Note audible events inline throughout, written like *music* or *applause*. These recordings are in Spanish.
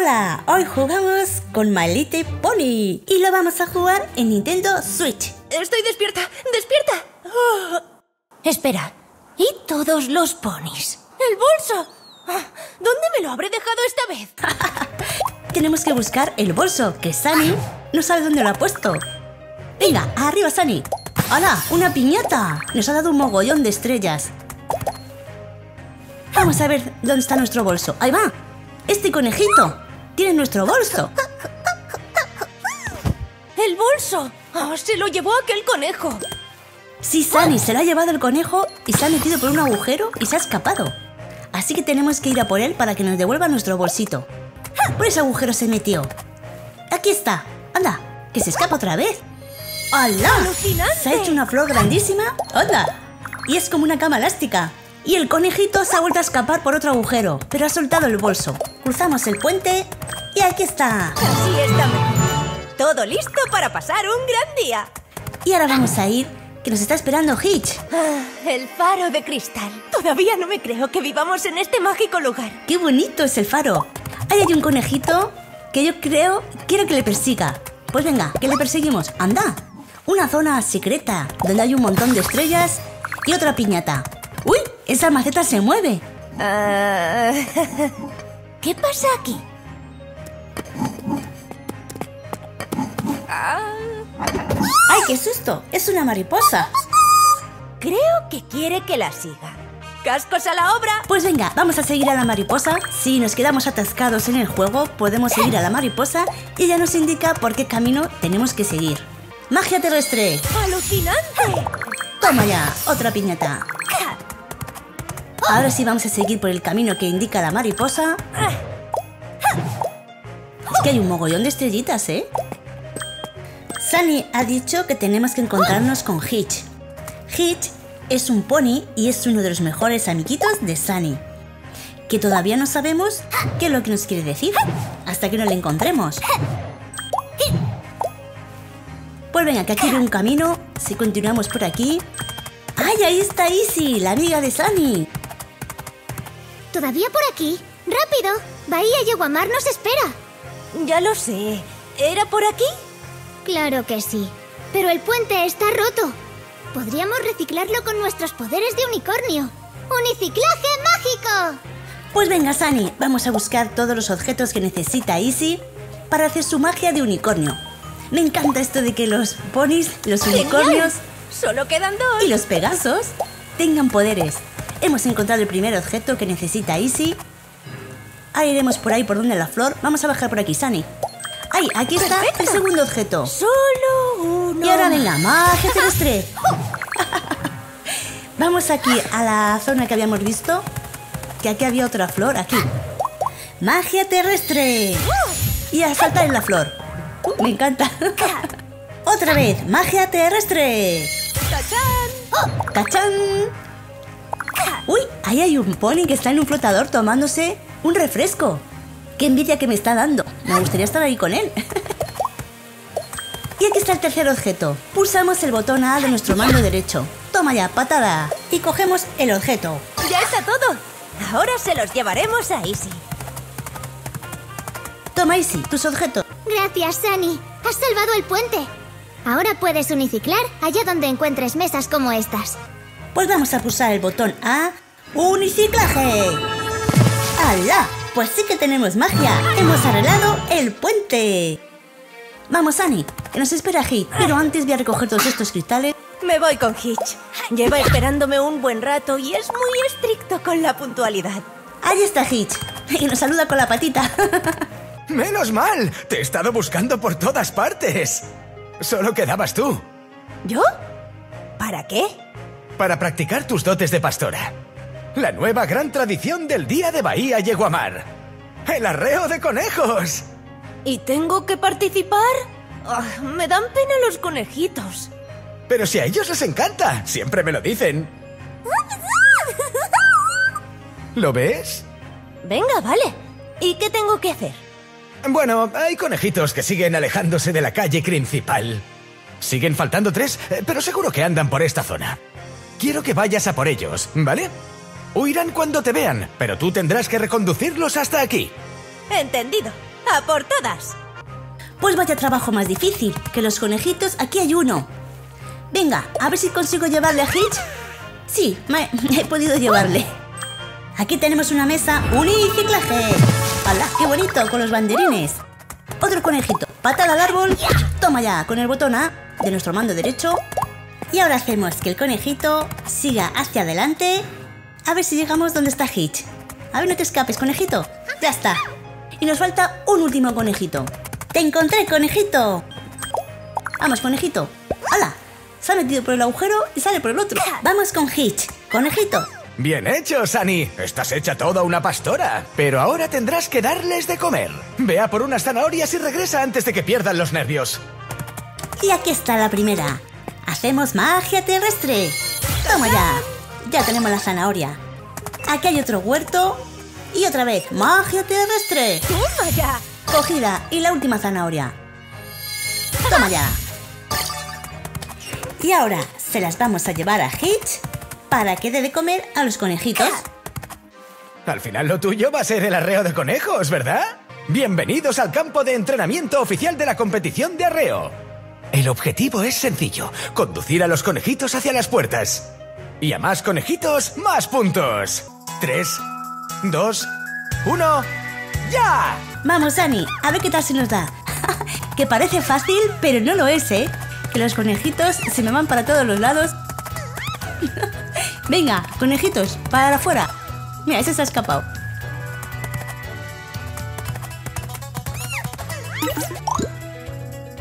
Hola, hoy jugamos con My Little Pony y lo vamos a jugar en Nintendo Switch. Estoy despierta, despierta. Oh. *gasps* Espera, ¿y todos los ponis? ¡El bolso! Ah, ¿Dónde me lo habré dejado esta vez? *laughs* Tenemos que buscar el bolso, que Sunny no sabe dónde lo ha puesto. Venga, arriba Sunny. ¡Hala! ¡Una piñata! Nos ha dado un mogollón de estrellas. Vamos a ver dónde está nuestro bolso. ¡Ahí va! Este conejito tiene nuestro bolso. ¡El bolso! Oh, se lo llevó aquel conejo. Sí, Sunny, se lo ha llevado el conejo y se ha metido por un agujero y se ha escapado. Así que tenemos que ir a por él para que nos devuelva nuestro bolsito. Por ese agujero se metió. Aquí está. Anda, que se escapa otra vez. ¡Hala! Se ha hecho una flor grandísima. ¡Anda! Y es como una cama elástica. Y el conejito se ha vuelto a escapar por otro agujero, pero ha soltado el bolso. Cruzamos el puente y aquí está. Así está. Todo listo para pasar un gran día. Y ahora vamos a ir, que nos está esperando Hitch. Ah, el faro de cristal. Todavía no me creo que vivamos en este mágico lugar. ¡Qué bonito es el faro! Ahí hay un conejito que yo creo quiero que le persiga. Pues venga, que le perseguimos. ¡Anda! Una zona secreta donde hay un montón de estrellas y otra piñata. ¡Uy! Esa maceta se mueve. Ah, *laughs* ¿Qué pasa aquí? ¡Ay, qué susto! Es una mariposa. Creo que quiere que la siga. ¡Cascos a la obra! Pues venga, vamos a seguir a la mariposa. Si nos quedamos atascados en el juego, podemos seguir a la mariposa y ella nos indica por qué camino tenemos que seguir. ¡Magia terrestre! ¡Alucinante! Toma ya, otra piñata. Ahora sí vamos a seguir por el camino que indica la mariposa. Es que hay un mogollón de estrellitas, ¿eh? Sunny ha dicho que tenemos que encontrarnos con Hitch. Hitch es un pony y es uno de los mejores amiguitos de Sunny. Que todavía no sabemos qué es lo que nos quiere decir hasta que no le encontremos. Pues venga, que aquí hay un camino. Si continuamos por aquí. ¡Ay, ahí está Easy, la amiga de Sunny! ¿Todavía por aquí? ¡Rápido! Bahía Yeguamar nos espera. Ya lo sé. ¿Era por aquí? Claro que sí. Pero el puente está roto. Podríamos reciclarlo con nuestros poderes de unicornio. ¡Uniciclaje mágico! Pues venga, Sunny, vamos a buscar todos los objetos que necesita Easy para hacer su magia de unicornio. Me encanta esto de que los ponis, los unicornios Solo quedan dos. y los pegasos tengan poderes. Hemos encontrado el primer objeto que necesita Easy. Ahora iremos por ahí por donde la flor. Vamos a bajar por aquí, Sunny. ¡Ay! Aquí está el segundo objeto. Solo uno. Y ahora venga, magia terrestre. Vamos aquí a la zona que habíamos visto. Que aquí había otra flor, aquí. Magia terrestre. Y a saltar en la flor. Uh, me encanta. *laughs* Otra vez, magia terrestre. ¡Tachán! ¡Cachán! Uy, ahí hay un pony que está en un flotador tomándose un refresco. ¡Qué envidia que me está dando! Me gustaría estar ahí con él. *laughs* y aquí está el tercer objeto. Pulsamos el botón A de nuestro mando derecho. Toma ya, patada. Y cogemos el objeto. ¡Ya está todo! Ahora se los llevaremos a Easy. Toma, Easy, tus objetos. Gracias, Sunny. Has salvado el puente. Ahora puedes uniciclar allá donde encuentres mesas como estas. Pues vamos a pulsar el botón A. ¡Uniciclaje! ¡Hala! Pues sí que tenemos magia. Hemos arreglado el puente. Vamos, Annie, que nos espera Hit. Pero antes voy a recoger todos estos cristales. Me voy con Hitch. Lleva esperándome un buen rato y es muy estricto con la puntualidad. Ahí está Hitch. Y nos saluda con la patita. *laughs* Menos mal, te he estado buscando por todas partes. Solo quedabas tú, ¿Yo? ¿Para qué? Para practicar tus dotes de pastora. La nueva gran tradición del Día de Bahía Yeguamar. El arreo de conejos. ¿Y tengo que participar? Ah, me dan pena los conejitos. Pero si a ellos les encanta, siempre me lo dicen. ¿Lo ves? Venga, vale. ¿Y qué tengo que hacer? Bueno, hay conejitos que siguen alejándose de la calle principal. Siguen faltando tres, eh, pero seguro que andan por esta zona. Quiero que vayas a por ellos, ¿vale? Huirán cuando te vean, pero tú tendrás que reconducirlos hasta aquí. Entendido. ¡A por todas! Pues vaya trabajo más difícil, que los conejitos, aquí hay uno. Venga, a ver si consigo llevarle a Hitch. Sí, me, *laughs* he podido llevarle. Aquí tenemos una mesa uniciclaje. ¡Hala, qué bonito! Con los banderines. Otro conejito. Patada al árbol. Toma ya, con el botón A de nuestro mando derecho. Y ahora hacemos que el conejito siga hacia adelante. A ver si llegamos donde está Hitch. A ver, no te escapes, conejito. Ya está. Y nos falta un último conejito. ¡Te encontré, conejito! Vamos, conejito. ¡Hala! Se ha metido por el agujero y sale por el otro. Vamos con Hitch. Conejito. Bien hecho, Sani. Estás hecha toda una pastora. Pero ahora tendrás que darles de comer. Vea por unas zanahorias y regresa antes de que pierdan los nervios. Y aquí está la primera. Hacemos magia terrestre. Toma ya. Ya tenemos la zanahoria. Aquí hay otro huerto. Y otra vez, magia terrestre. ¡Toma ya! Cogida. Y la última zanahoria. Toma ya. Y ahora se las vamos a llevar a Hitch para que dé de comer a los conejitos. Al final lo tuyo va a ser el arreo de conejos, ¿verdad? Bienvenidos al campo de entrenamiento oficial de la competición de arreo. El objetivo es sencillo, conducir a los conejitos hacia las puertas. Y a más conejitos, más puntos. Tres, dos, uno, ¡ya! Vamos, Ani, a ver qué tal se nos da. *laughs* que parece fácil, pero no lo es, ¿eh? Que los conejitos se me van para todos los lados. *laughs* Venga, conejitos, para afuera. Mira, ese se ha escapado.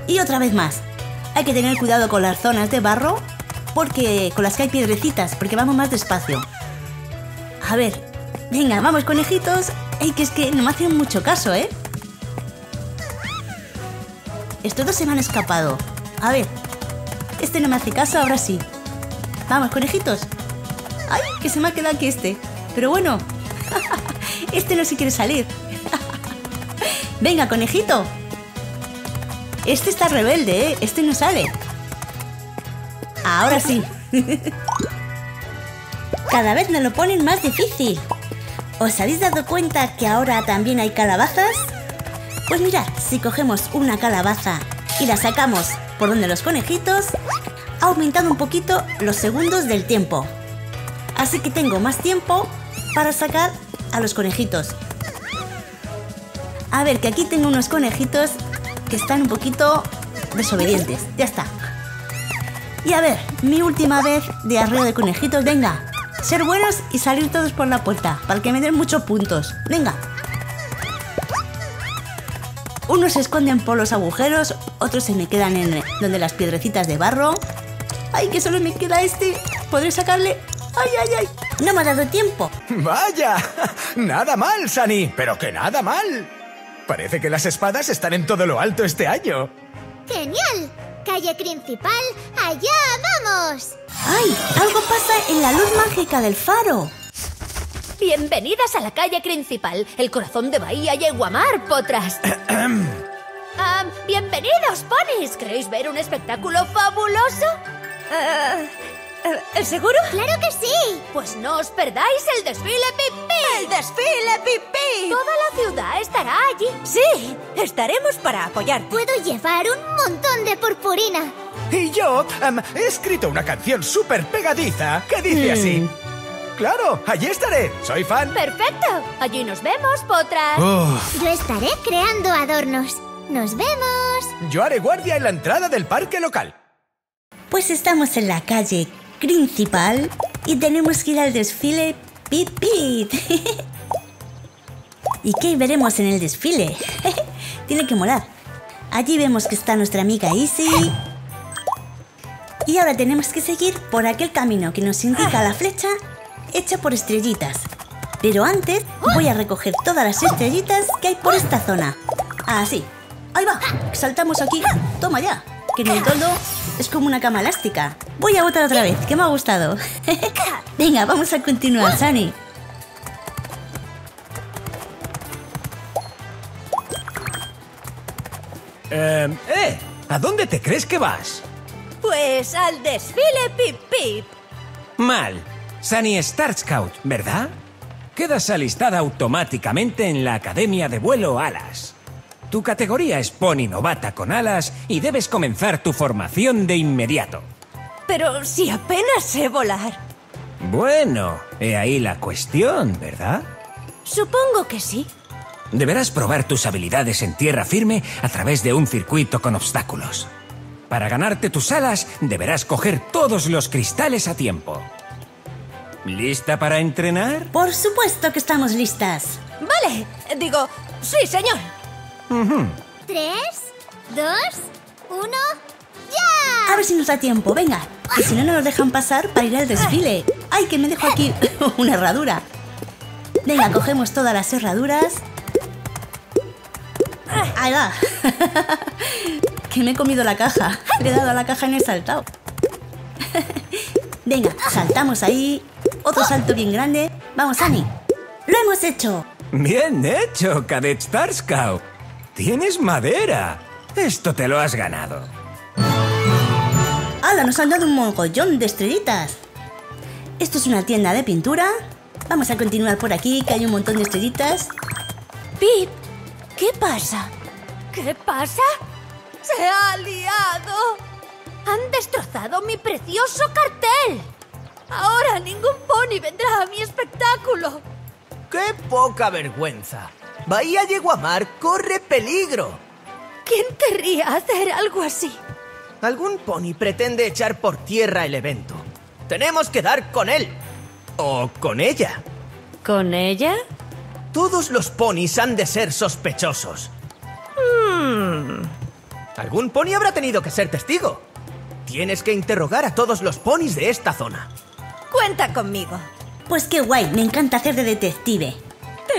Y otra vez más. Hay que tener cuidado con las zonas de barro porque con las que hay piedrecitas, porque vamos más despacio. A ver, venga, vamos conejitos. Ey, que es que no me hacen mucho caso, ¿eh? Estos dos se me han escapado. A ver, este no me hace caso, ahora sí. Vamos, conejitos. ¡Ay, que se me ha quedado aquí este! Pero bueno, *laughs* este no se quiere salir. *laughs* Venga, conejito. Este está rebelde, ¿eh? Este no sale. Ahora sí. *laughs* Cada vez me lo ponen más difícil. ¿Os habéis dado cuenta que ahora también hay calabazas? Pues mirad, si cogemos una calabaza y la sacamos por donde los conejitos, ha aumentado un poquito los segundos del tiempo. Así que tengo más tiempo para sacar a los conejitos. A ver, que aquí tengo unos conejitos que están un poquito desobedientes. Ya está. Y a ver, mi última vez de arreo de conejitos, venga. Ser buenos y salir todos por la puerta, para que me den muchos puntos. Venga. Unos se esconden por los agujeros, otros se me quedan en donde las piedrecitas de barro. ¡Ay, que solo me queda este! ¿Podré sacarle? ¡Ay, ay, ay! No me ha dado tiempo. ¡Vaya! Nada mal, Sani, pero que nada mal. Parece que las espadas están en todo lo alto este año. ¡Genial! Calle principal, allá vamos. ¡Ay! Algo pasa en la luz mágica del faro. Bienvenidas a la calle principal, el corazón de Bahía Yeguamar, potras. *clears throat* Ah, bienvenidos, ponis. ¿Queréis ver un espectáculo fabuloso? ¿El seguro? ¡Claro que sí! Pues no os perdáis el desfile pipí. ¡El desfile pipí! Toda la ciudad estará allí. Sí, estaremos para apoyarte. Puedo llevar un montón de purpurina. Y yo em, he escrito una canción súper pegadiza que dice así. Claro, allí estaré. Soy fan. Perfecto. Allí nos vemos, potras. Uf, Yo estaré creando adornos. ¡Nos vemos! yo haré guardia en la entrada del parque local. Pues estamos en la calle principal y tenemos que ir al desfile Pit Pit. *laughs* ¿Y qué veremos en el desfile? *laughs* Tiene que molar. Allí vemos que está nuestra amiga Easy. Y ahora tenemos que seguir por aquel camino que nos indica la flecha hecha por estrellitas. Pero antes voy a recoger todas las estrellitas que hay por esta zona. Así. Ahí va. Saltamos aquí. Toma ya. Que en el toldo es como una cama elástica. Voy a botar otra vez, que me ha gustado. *laughs* Venga, vamos a continuar, Sani. Em, ¡Eh! ¿A dónde te crees que vas? Pues al desfile pipí. Mal. Sunny Star Scout, ¿verdad? Quedas alistada automáticamente en la Academia de Vuelo Alas. Tu categoría es pony novata con alas y debes comenzar tu formación de inmediato. Pero si apenas sé volar. Bueno, he ahí la cuestión, ¿verdad? Supongo que sí. Deberás probar tus habilidades en tierra firme a través de un circuito con obstáculos. Para ganarte tus alas, deberás coger todos los cristales a tiempo. ¿Lista para entrenar? Por supuesto que estamos listas. Vale, digo, sí, señor. Tres, dos, uno, ¡ya! A ver si nos da tiempo, venga. Que si no, no nos dejan pasar para ir al desfile. ¡Ay, que me dejo aquí *laughs* una herradura! Venga, cogemos todas las herraduras. Ahí va. *laughs* que me he comido la caja. Le he dado a la caja en el saltado. *laughs* Venga, saltamos ahí. Otro salto bien grande. Vamos, Annie. ¡Lo hemos hecho! Bien hecho, Cadet Star Scout. Tienes madera. Esto te lo has ganado. ¡Hala! Nos han dado un mogollón de estrellitas. Esto es una tienda de pintura. Vamos a continuar por aquí, que hay un montón de estrellitas. Pip, ¿qué pasa? ¿Qué pasa? ¡Se ha liado! Han destrozado mi precioso cartel. Ahora ningún pony vendrá a mi espectáculo. ¡Qué poca vergüenza! Bahía Yeguamar corre peligro. ¿Quién querría hacer algo así? Algún pony pretende echar por tierra el evento. Tenemos que dar con él. O con ella. ¿Con ella? Todos los ponis han de ser sospechosos. Algún pony habrá tenido que ser testigo. Tienes que interrogar a todos los ponis de esta zona. Cuenta conmigo. Pues qué guay, me encanta hacer de detective.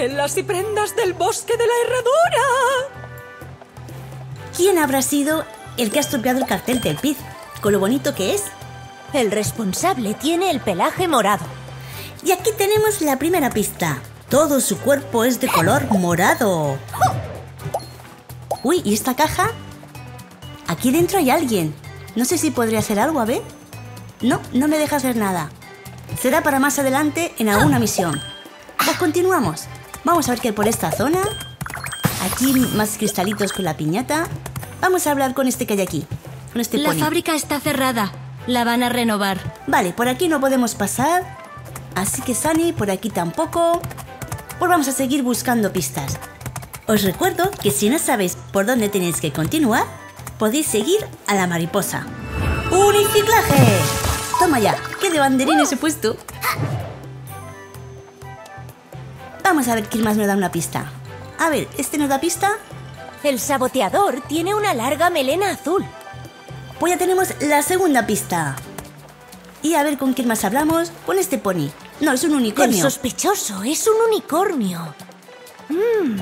Telas y prendas del bosque de la herradura. ¿Quién habrá sido el que ha estropeado el cartel del Piz? Con lo bonito que es. El responsable tiene el pelaje morado. Y aquí tenemos la primera pista. Todo su cuerpo es de color morado. Uy, ¿y esta caja? Aquí dentro hay alguien. No sé si podría hacer algo, a ver. No, no me deja hacer nada. Será para más adelante en alguna misión. Pues continuamos. Vamos a ver hay por esta zona. Aquí más cristalitos con la piñata. Vamos a hablar con este que hay aquí. Con este La pony. fábrica está cerrada. La van a renovar. Vale, por aquí no podemos pasar. Así que Sunny, por aquí tampoco. Pues vamos a seguir buscando pistas. Os recuerdo que si no sabéis por dónde tenéis que continuar, podéis seguir a la mariposa. ¡Uniciclaje! Toma ya, qué de banderines he puesto. Vamos a ver quién más nos da una pista. A ver, ¿este nos da pista? El saboteador tiene una larga melena azul. Pues ya tenemos la segunda pista. Y a ver con quién más hablamos. Con este pony. No, es un El unicornio. sospechoso es un unicornio. Mm.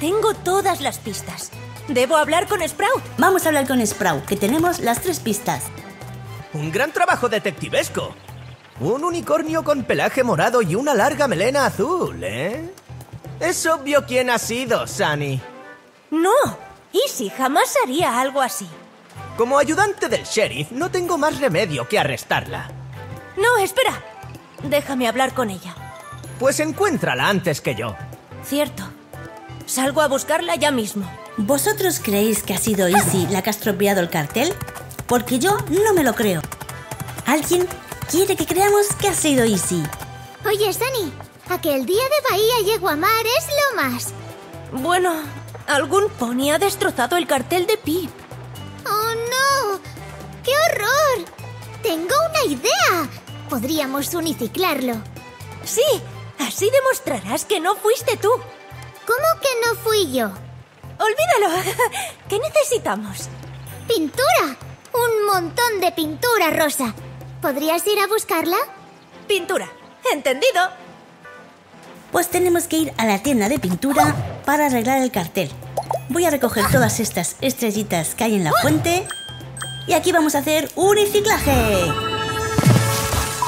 Tengo todas las pistas. Debo hablar con Sprout. Vamos a hablar con Sprout, que tenemos las tres pistas. Un gran trabajo detectivesco. Un unicornio con pelaje morado y una larga melena azul, ¿eh? Es obvio quién ha sido, Sunny. No, Easy jamás haría algo así. Como ayudante del sheriff, no tengo más remedio que arrestarla. No, espera. Déjame hablar con ella. Pues encuéntrala antes que yo. Cierto. Salgo a buscarla ya mismo. ¿Vosotros creéis que ha sido Easy la que ha estropeado el cartel? Porque yo no me lo creo. ¿Alguien quiere que creamos que ha sido Easy? Oye, Sunny, aquel día de Bahía Yeguamar es lo más. Bueno, algún pony ha destrozado el cartel de Pip. ¡Oh, no! ¡Qué horror! Tengo una idea. Podríamos uniciclarlo. Sí, así demostrarás que no fuiste tú. ¿Cómo que no fui yo? Olvídalo. *laughs* ¿Qué necesitamos? ¡Pintura! Un montón de pintura rosa. ¿Podrías ir a buscarla? Pintura. ¿Entendido? Pues tenemos que ir a la tienda de pintura para arreglar el cartel. Voy a recoger todas estas estrellitas que hay en la fuente. Y aquí vamos a hacer un reciclaje.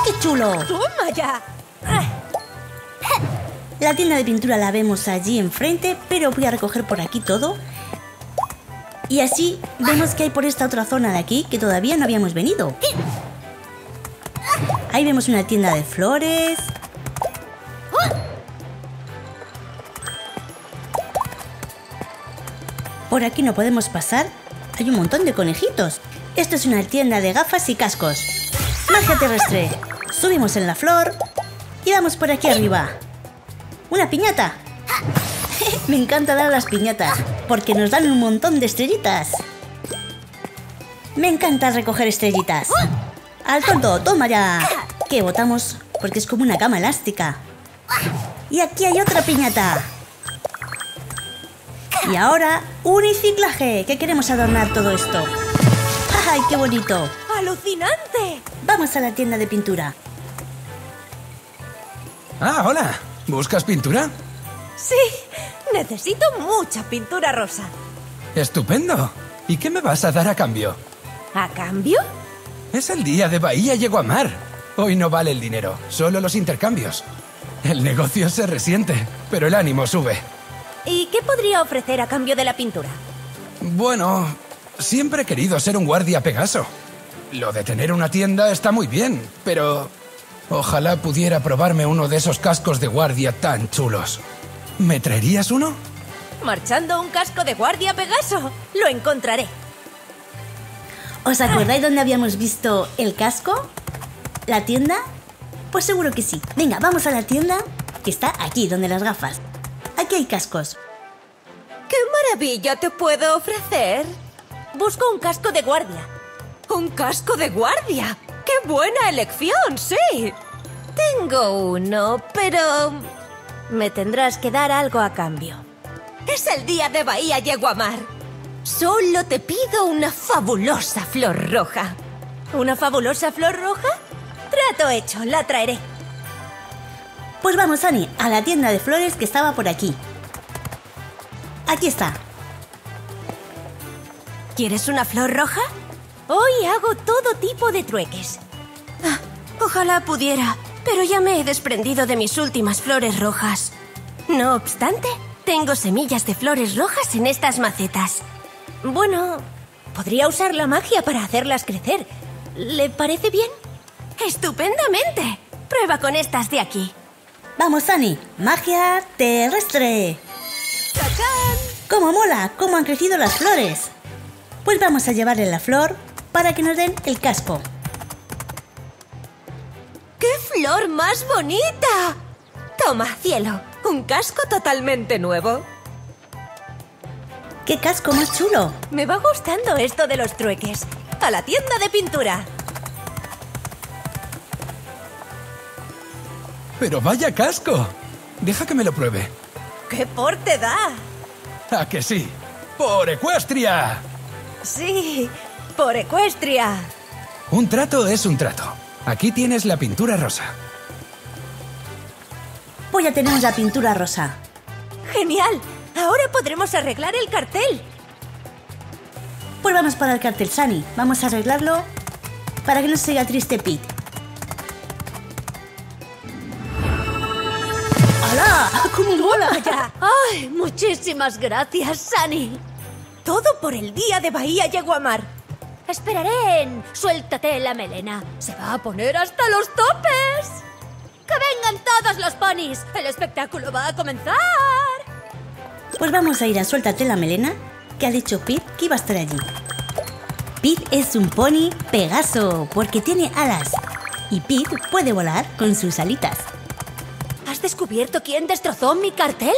¡Qué chulo! ¡Toma ya! La tienda de pintura la vemos allí enfrente, pero voy a recoger por aquí todo. Y así vemos que hay por esta otra zona de aquí que todavía no habíamos venido. Ahí vemos una tienda de flores. Por aquí no podemos pasar. Hay un montón de conejitos. Esto es una tienda de gafas y cascos. Magia terrestre. Subimos en la flor y vamos por aquí arriba. Una piñata. *laughs* Me encanta dar las piñatas porque nos dan un montón de estrellitas. Me encanta recoger estrellitas. Al tonto, toma ya. Que botamos porque es como una cama elástica. Y aquí hay otra piñata. Y ahora, uniciclaje, que queremos adornar todo esto. ¡Ay, qué bonito! ¡Alucinante! Vamos a la tienda de pintura. Ah, hola. ¿Buscas pintura? Sí, necesito mucha pintura rosa. Estupendo. ¿Y qué me vas a dar a cambio? ¿A cambio? Es el día de Bahía Yeguamar. Hoy no vale el dinero, solo los intercambios. El negocio se resiente, pero el ánimo sube. ¿Y qué podría ofrecer a cambio de la pintura? Bueno, siempre he querido ser un guardia Pegaso. Lo de tener una tienda está muy bien, pero ojalá pudiera probarme uno de esos cascos de guardia tan chulos. ¿Me traerías uno? Marchando un casco de guardia Pegaso. Lo encontraré. ¿Os acordáis dónde habíamos visto el casco? ¿La tienda? Pues seguro que sí. Venga, vamos a la tienda que está aquí, donde las gafas. Aquí hay cascos. ¡Qué maravilla te puedo ofrecer! Busco un casco de guardia. ¿Un casco de guardia? ¡Qué buena elección, sí! Tengo uno, pero... Me tendrás que dar algo a cambio. Es el día de Bahía Yeguamar. Solo te pido una fabulosa flor roja. ¿Una fabulosa flor roja? Trato hecho, la traeré. Pues vamos, Annie, a la tienda de flores que estaba por aquí. Aquí está. ¿Quieres una flor roja? Hoy hago todo tipo de trueques. Ah, ojalá pudiera, pero ya me he desprendido de mis últimas flores rojas. No obstante, tengo semillas de flores rojas en estas macetas. Bueno, podría usar la magia para hacerlas crecer. ¿Le parece bien? ¡Estupendamente! Prueba con estas de aquí. Vamos, Annie. Magia terrestre. ¡Tachán! ¡Cómo mola! ¿Cómo han crecido las flores? Pues vamos a llevarle la flor para que nos den el casco. ¡Qué flor más bonita! Toma, cielo, un casco totalmente nuevo. ¡Qué casco más chulo! Me va gustando esto de los trueques. A la tienda de pintura. Pero vaya casco. Deja que me lo pruebe. ¡Qué porte da! ¿A que sí? ¡Por Ecuestria! Sí, por Ecuestria. Un trato es un trato. Aquí tienes la pintura rosa. Pues ya tenemos la pintura rosa. ¡Genial! Ahora podremos arreglar el cartel. Pues vamos para el cartel, Sani. Vamos a arreglarlo para que no se siga triste Pete. ¡Hala! ¡Cómo mola! ¡Ya! ¡Ay! Muchísimas gracias, Sunny. Todo por el día de Bahía Yeguamar. Esperaré en Suéltate la melena. Se va a poner hasta los topes. ¡Que vengan todos los ponis! ¡El espectáculo va a comenzar! Pues vamos a ir a Suéltate la melena, que ha dicho Pete que iba a estar allí. Pete es un pony Pegaso, porque tiene alas. Y Pete puede volar con sus alitas. ¿Has descubierto quién destrozó mi cartel?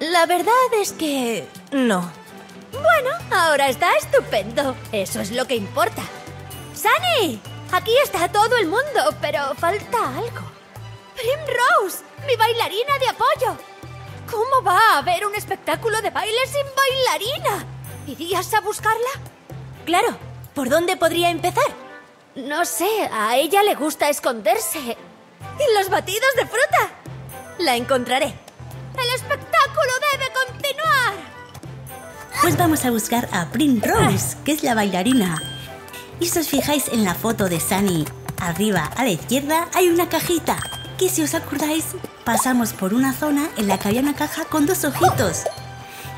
La verdad es que... no. Bueno, ahora está estupendo. Eso es lo que importa. ¡Sunny! Aquí está todo el mundo, pero falta algo. Primrose, mi bailarina de apoyo. ¿Cómo va a haber un espectáculo de baile sin bailarina? ¿Irías a buscarla? Claro, ¿por dónde podría empezar? No sé, a ella le gusta esconderse. ¿Y los batidos de fruta? La encontraré. ¡El espectáculo debe continuar! Pues vamos a buscar a Primrose, que es la bailarina. Y si os fijáis en la foto de Sunny, arriba a la izquierda hay una cajita. Que si os acordáis, pasamos por una zona en la que había una caja con dos ojitos.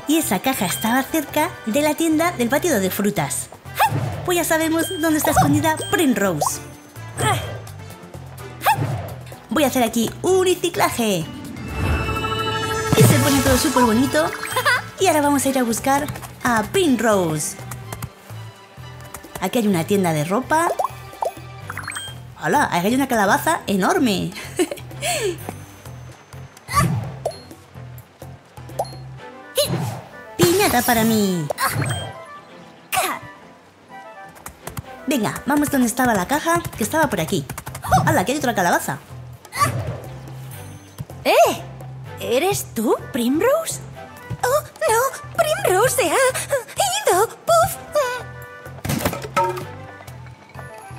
Y esa caja estaba cerca de la tienda del batido de frutas. Pues ya sabemos dónde está escondida Primrose. Voy a hacer aquí un reciclaje. Y se pone todo súper bonito. Y ahora vamos a ir a buscar a Primrose. Aquí hay una tienda de ropa. Aquí hay una calabaza enorme. Piñata para mí. Venga, vamos donde estaba la caja, que estaba por aquí. ¡Hala, aquí hay otra calabaza! ¡Eh! ¿Eres tú, Primrose? ¡Oh, no! ¡Primrose se ha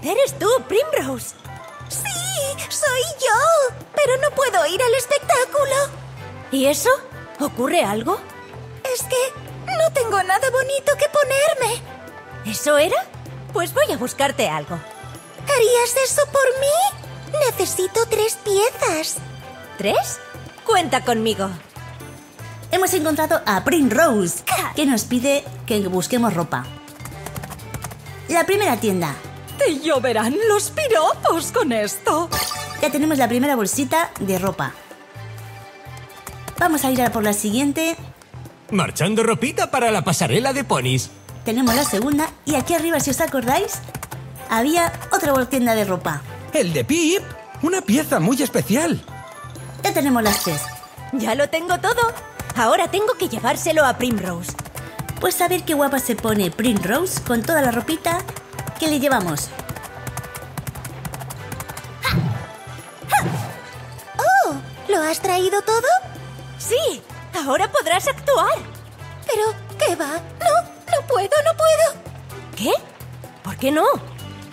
¿Eres tú, Primrose? Sí, soy yo. Pero no puedo ir al espectáculo. ¿Y eso? ¿Ocurre algo? Es que no tengo nada bonito que ponerme. ¿Eso era? Pues voy a buscarte algo. ¿Harías eso por mí? Necesito tres piezas. ¿Tres? Cuenta conmigo. Hemos encontrado a Primrose, que nos pide que busquemos ropa. La primera tienda. Te lloverán los piropos con esto. Ya tenemos la primera bolsita de ropa. Vamos a ir a por la siguiente. Marchando ropita para la pasarela de ponis. Tenemos la segunda y aquí arriba, si os acordáis, había otra tienda de ropa. El de Pip. Una pieza muy especial. Ya tenemos las tres. Ya lo tengo todo. Ahora tengo que llevárselo a Primrose. Pues a ver qué guapa se pone Primrose con toda la ropita que le llevamos. ¡Oh! ¿Lo has traído todo? Sí, ahora podrás actuar. Pero, ¿qué va? No, no puedo, no puedo. ¿Qué? ¿Por qué no?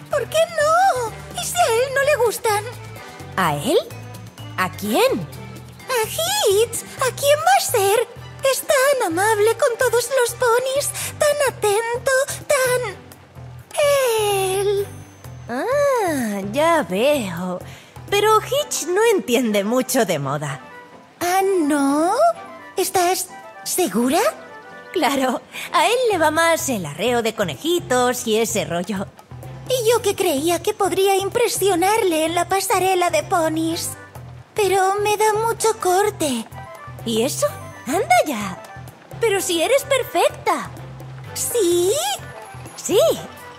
¿Por qué no? ¿Y si a él no le gustan? ¿A él? ¿A quién? A Hitch. ¿A quién va a ser? Es tan amable con todos los ponis, tan atento, tan... Él. Ah, ya veo. Pero Hitch no entiende mucho de moda. ¿Ah, no? ¿Estás segura? Claro, a él le va más el arreo de conejitos y ese rollo. Y yo que creía que podría impresionarle en la pasarela de ponis. Pero me da mucho corte. ¿Y eso? Anda ya. Pero si eres perfecta. ¿Sí? Sí,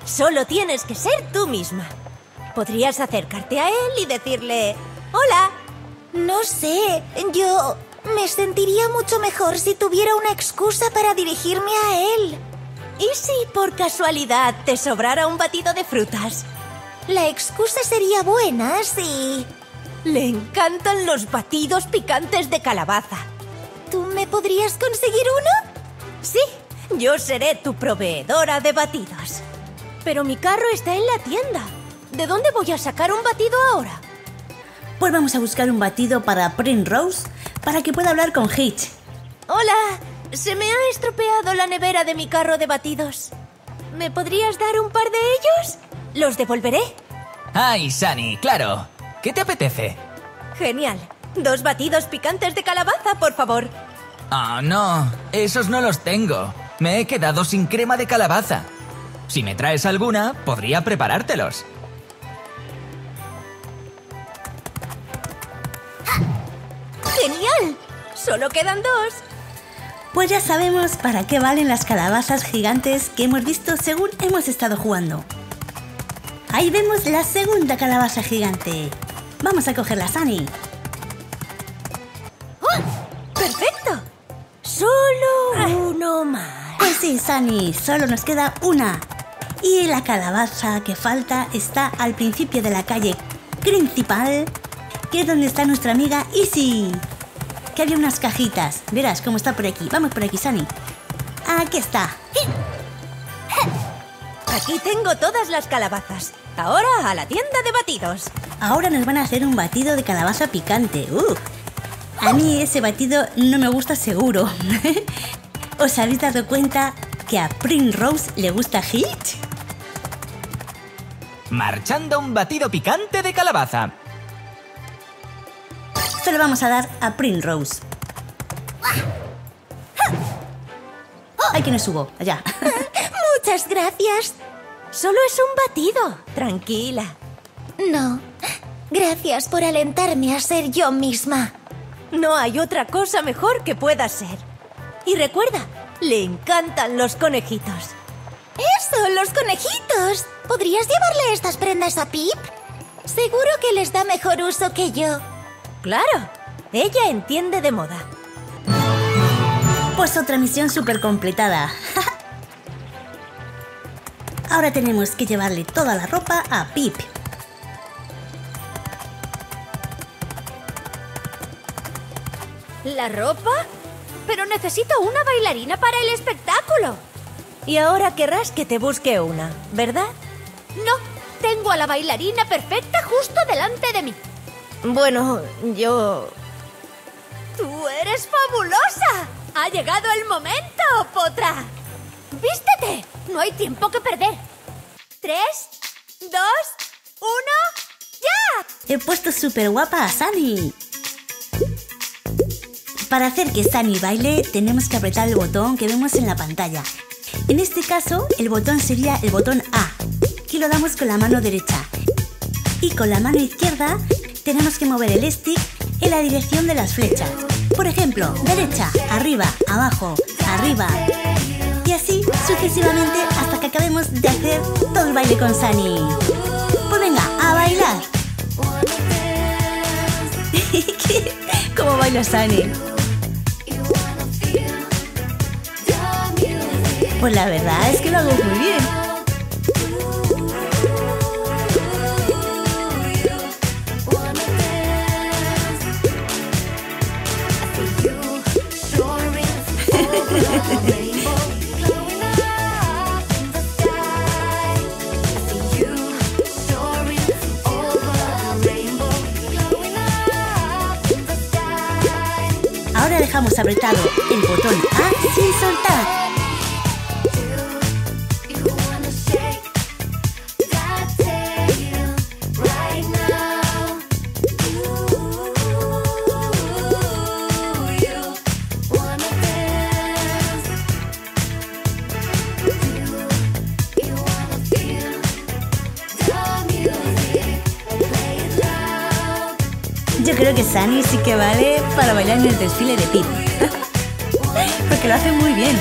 solo tienes que ser tú misma. Podrías acercarte a él y decirle, hola. No sé, yo me sentiría mucho mejor si tuviera una excusa para dirigirme a él. ¿Y si por casualidad te sobrara un batido de frutas? La excusa sería buena si... Le encantan los batidos picantes de calabaza. ¿Tú me podrías conseguir uno? Sí, yo seré tu proveedora de batidos. Pero mi carro está en la tienda. ¿De dónde voy a sacar un batido ahora? Pues vamos a buscar un batido para Primrose para que pueda hablar con Hitch. Hola, se me ha estropeado la nevera de mi carro de batidos. ¿Me podrías dar un par de ellos? Los devolveré. ¡Ay, Sunny! Claro. ¿Qué te apetece? Genial. Dos batidos picantes de calabaza, por favor. Ah, no. Esos no los tengo. Me he quedado sin crema de calabaza. Si me traes alguna, podría preparártelos. ¡Genial! Solo quedan dos. Pues ya sabemos para qué valen las calabazas gigantes que hemos visto según hemos estado jugando. Ahí vemos la segunda calabaza gigante. Vamos a cogerla, Sunny. ¡Oh! ¡Perfecto! Solo uno más. Pues sí, Sunny, solo nos queda una. Y la calabaza que falta está al principio de la calle principal, que es donde está nuestra amiga Easy. Que había unas cajitas. Verás cómo está por aquí. Vamos por aquí, Sunny. Aquí está. Aquí tengo todas las calabazas. Ahora a la tienda de batidos. Ahora nos van a hacer un batido de calabaza picante. ¡Uh! A mí ese batido no me gusta seguro. *laughs* ¿Os habéis dado cuenta que a Primrose le gusta Hitch? Marchando un batido picante de calabaza. Se lo vamos a dar a Primrose. ¡Ay, que no subo! Allá. *laughs* Muchas gracias. Solo es un batido. Tranquila. No. Gracias por alentarme a ser yo misma. No hay otra cosa mejor que pueda ser. Y recuerda, Le encantan los conejitos. ¡Eso, los conejitos! ¿Podrías llevarle estas prendas a Pip? Seguro que les da mejor uso que yo. Claro, ella entiende de moda. Pues otra misión súper completada. *laughs* Ahora tenemos que llevarle toda la ropa a Pip. ¿La ropa? Pero necesito una bailarina para el espectáculo. Y ahora querrás que te busque una, ¿verdad? No, tengo a la bailarina perfecta justo delante de mí. Bueno, yo... ¡Tú eres fabulosa! ¡Ha llegado el momento, Potra! ¡Vístete! No hay tiempo que perder. Tres, dos, uno, ¡ya! He puesto súper guapa a Sunny. Para hacer que Sunny baile, tenemos que apretar el botón que vemos en la pantalla. En este caso, el botón sería el botón A, que lo damos con la mano derecha. Y con la mano izquierda, tenemos que mover el stick en la dirección de las flechas. Por ejemplo, derecha, arriba, abajo, arriba. Y así sucesivamente hasta que acabemos de hacer todo el baile con Sunny. Pues venga, a bailar. *laughs* ¿Cómo baila Sunny? Pues la verdad es que lo hago muy bien. Ahora dejamos apretado el botón A sin soltar. Sunny sí que vale para bailar en el desfile de Pip. *laughs* Porque lo hace muy bien.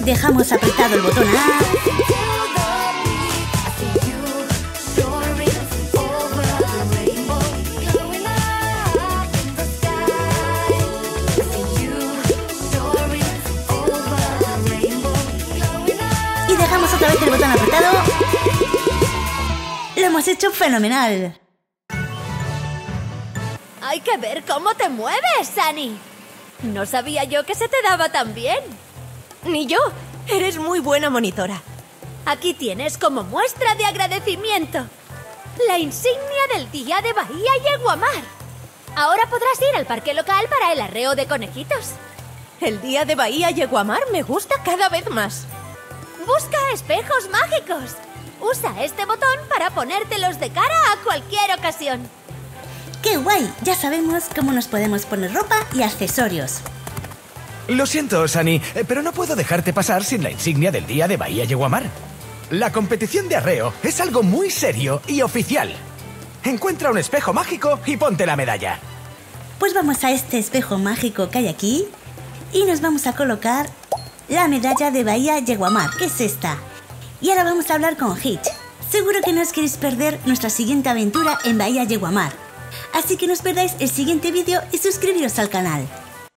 Dejamos apretado el botón A el botón apretado. Lo hemos hecho fenomenal. Hay que ver cómo te mueves, Sunny. No sabía yo que se te daba tan bien. Ni yo. Eres muy buena monitora. Aquí tienes como muestra de agradecimiento la insignia del Día de Bahía Yeguamar. Ahora podrás ir al parque local para el arreo de conejitos. El día de Bahía Yeguamar me gusta cada vez más. Busca espejos mágicos. Usa este botón para ponértelos de cara a cualquier ocasión. ¡Qué guay! Ya sabemos cómo nos podemos poner ropa y accesorios. Lo siento, Sani, eh, pero no puedo dejarte pasar sin la insignia del día de Bahía Yeguamar. La competición de arreo es algo muy serio y oficial. Encuentra un espejo mágico y ponte la medalla. Pues vamos a este espejo mágico que hay aquí y nos vamos a colocar la medalla de Bahía Yeguamar, que es esta. Y ahora vamos a hablar con Hitch. Seguro que no os queréis perder nuestra siguiente aventura en Bahía Yeguamar. Así que no os perdáis el siguiente vídeo y suscribiros al canal.